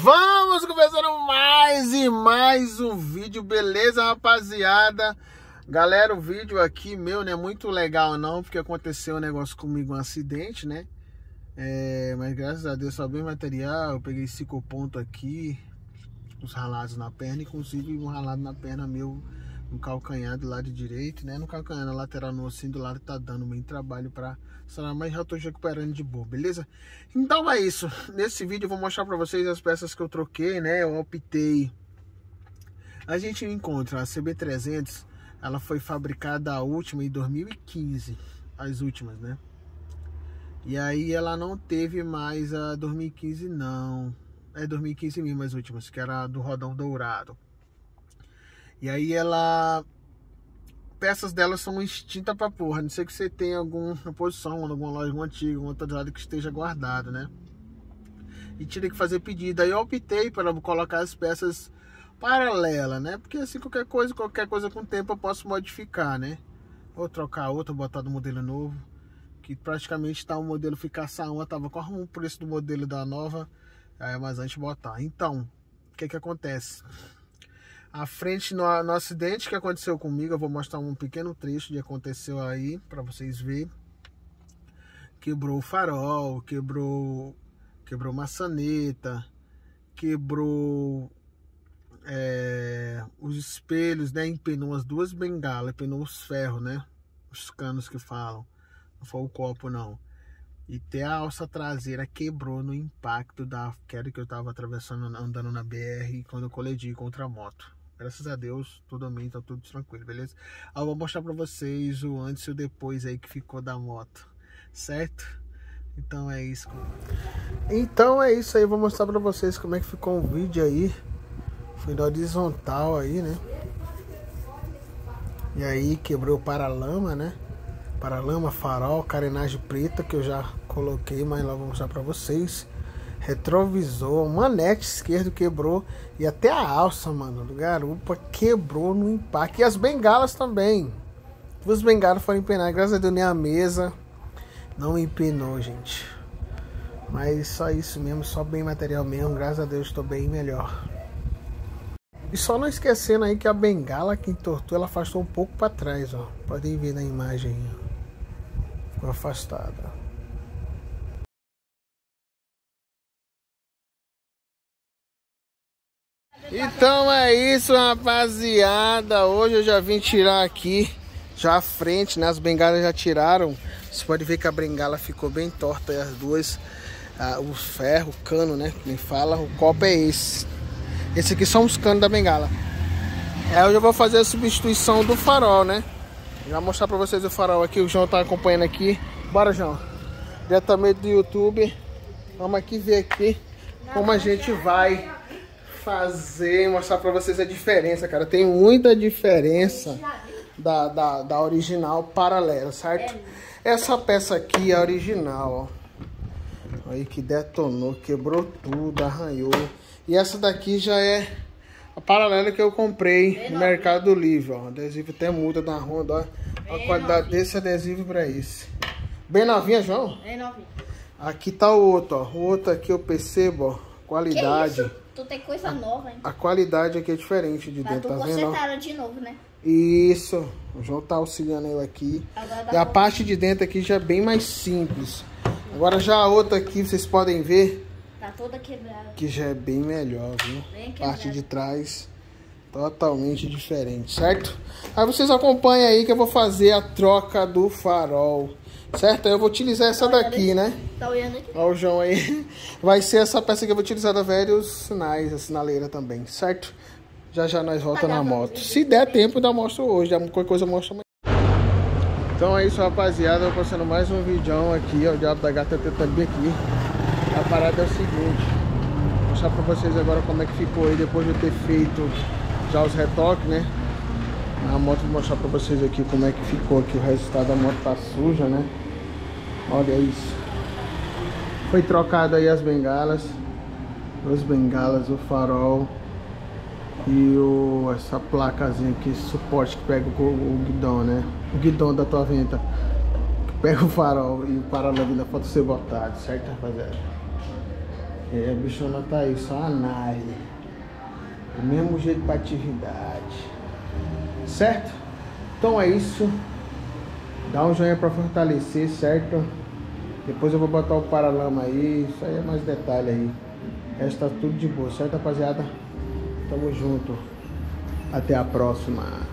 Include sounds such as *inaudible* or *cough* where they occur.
Vamos começando mais e mais um vídeo, beleza, rapaziada? Galera, o vídeo aqui meu não é muito legal não, porque aconteceu um negócio comigo, um acidente, né? É, mas graças a Deus só bem material, eu peguei cinco pontos aqui, uns ralados na perna, inclusive um ralado na perna meu no calcanhar do lado direito, né? No calcanhar, na lateral, no ossinho do lado, tá dando bem trabalho pra sanar, mas já tô recuperando de boa, beleza? Então é isso. Nesse vídeo eu vou mostrar pra vocês as peças que eu troquei, né? Eu optei. A gente encontra a CB300, ela foi fabricada a última em 2015, as últimas, né? E aí ela não teve mais a 2015 não. É 2015 mesmo as últimas, que era do rodão dourado. E aí ela. Peças dela são extintas pra porra. Não sei que você tem alguma posição, alguma loja alguma antiga, alguma outra que esteja guardada, né? E tive que fazer pedido. Aí eu optei para colocar as peças paralelas, né? Porque assim qualquer coisa, qualquer coisa com o tempo eu posso modificar, né? Ou trocar outra, botar do modelo novo. Que praticamente tá o modelo ficar uma, tava com o preço do modelo da nova. Aí é mais antes botar. Então, o que que acontece? A frente no, no, acidente que aconteceu comigo, eu vou mostrar um pequeno trecho de aconteceu aí para vocês verem. Quebrou o farol, quebrou quebrou maçaneta, quebrou é, os espelhos, né? Empenou as duas bengalas, empenou os ferros, né? Os canos que falam. Não foi o copo, não. E até a alça traseira quebrou no impacto da queda que eu tava atravessando, andando na BR quando eu colidi contra a moto. Graças a Deus, tudo bem, tá tudo tranquilo, beleza? Eu vou mostrar pra vocês o antes e o depois aí que ficou da moto, certo? Então é isso. Então é isso aí, vou mostrar pra vocês como é que ficou o vídeo aí. Foi na horizontal aí, né? E aí quebrou o paralama, né? Paralama, farol, carenagem preta que eu já coloquei, mas lá vou mostrar pra vocês retrovisor, manete esquerdo quebrou e até a alça, mano, do garupa quebrou no impacto. E as bengalas também. Os bengalas foram empenar, graças a Deus nem a mesa não empenou, gente. Mas só isso mesmo, só bem material mesmo, graças a Deus estou bem melhor. E só não esquecendo aí que a bengala que entortou, ela afastou um pouco para trás, ó. Podem ver na imagem. Ficou afastada. Então é isso, rapaziada. Hoje eu já vim tirar aqui, já a frente, né? As bengalas já tiraram. Você pode ver que a bengala ficou bem torta as duas. Ah, o ferro, o cano, né? Me fala, o copo é esse. Esse aqui são os canos da bengala. É, eu já vou fazer a substituição do farol, né? Já mostrar pra vocês o farol aqui. O João tá acompanhando aqui. Bora, João. Diretamente do YouTube. Vamos aqui ver aqui como a gente vai fazer, mostrar pra vocês a diferença, cara. Tem muita diferença da, da, da original paralela, certo? Essa peça aqui é a original, ó. Aí que detonou, quebrou tudo, arranhou. E essa daqui já é a paralela que eu comprei no Mercado Livre, ó. Adesivo até muda na ronda, ó. A qualidade desse adesivo pra esse. Bem novinha, João? Bem novinha. Aqui tá o outro, ó. O outro aqui eu percebo, ó. Qualidade. Tu tem coisa nova, hein? A qualidade aqui é diferente de dentro, tá vendo? de novo, né? Isso. O João tá auxiliando ele aqui. E a parte de dentro aqui já é bem mais simples. Agora já a outra aqui, vocês podem ver Tá toda quebrada. que já é bem melhor, viu? Bem quebrada. Parte de trás totalmente diferente, certo? Aí vocês acompanham aí que eu vou fazer a troca do farol, certo? Aí eu vou utilizar essa daqui, né? Tá olhando aqui? Olha o João aí. *laughs* Vai ser essa peça que eu vou utilizar da velha e os sinais, a sinaleira também, certo? Já já nós volta Tá na moto. Se der tempo, ainda mostro hoje. Qualquer coisa eu mostro amanhã. Então é isso, rapaziada. Eu passando mais um vídeo aqui. ó, O Diabo da Gata também aqui. A parada é o seguinte. Vou mostrar pra vocês agora como é que ficou aí depois de eu ter feito já os retoques, né? A moto, vou mostrar pra vocês aqui como é que ficou aqui. O resultado da moto tá suja, né? Olha isso. Foi trocado aí as bengalas. Duas bengalas, o farol e o, essa placazinha aqui, esse suporte que pega o, o guidão, né? O guidão da tua venta. Pega o farol e o paralelo ainda falta ser botado, certo, rapaziada? É, a bichona tá aí, só a Nai. Do mesmo jeito pra atividade. Certo? Então é isso. Dá um joinha pra fortalecer, certo? Depois eu vou botar o paralama aí. Isso aí é mais detalhe aí. O resto tá tudo de boa, certo, rapaziada? Tamo junto. Até a próxima.